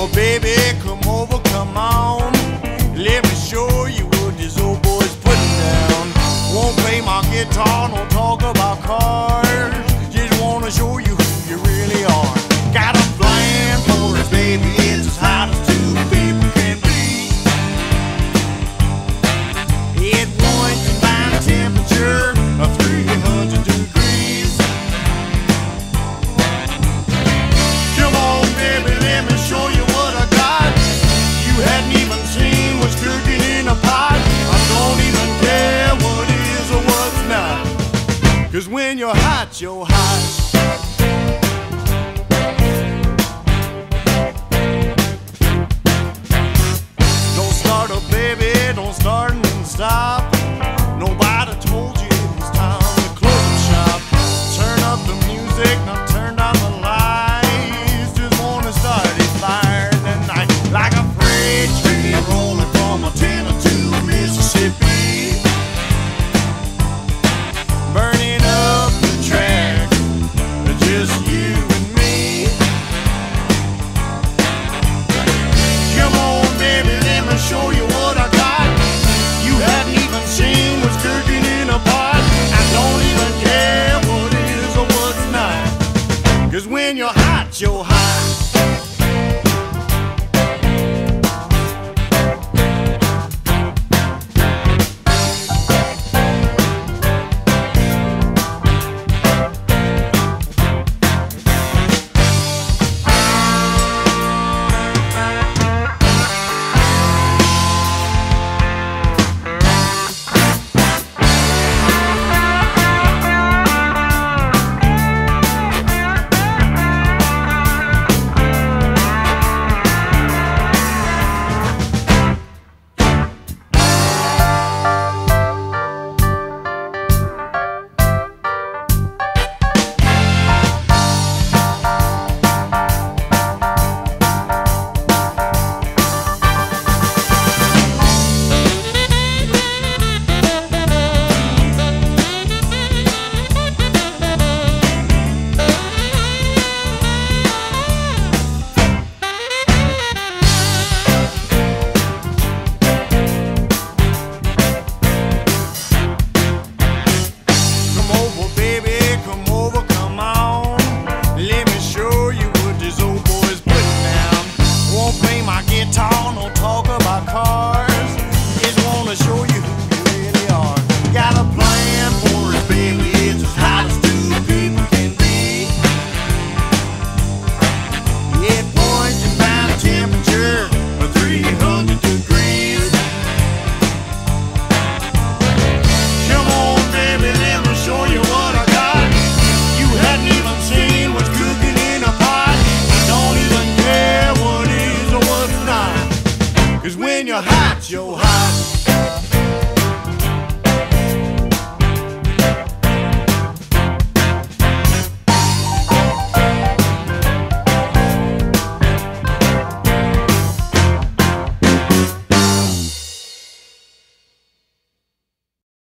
Well, baby, come when you're hot, you're hot. Don't start a baby, don't start and stop. Cause when you're hot, you're hot. In your heart, your heart.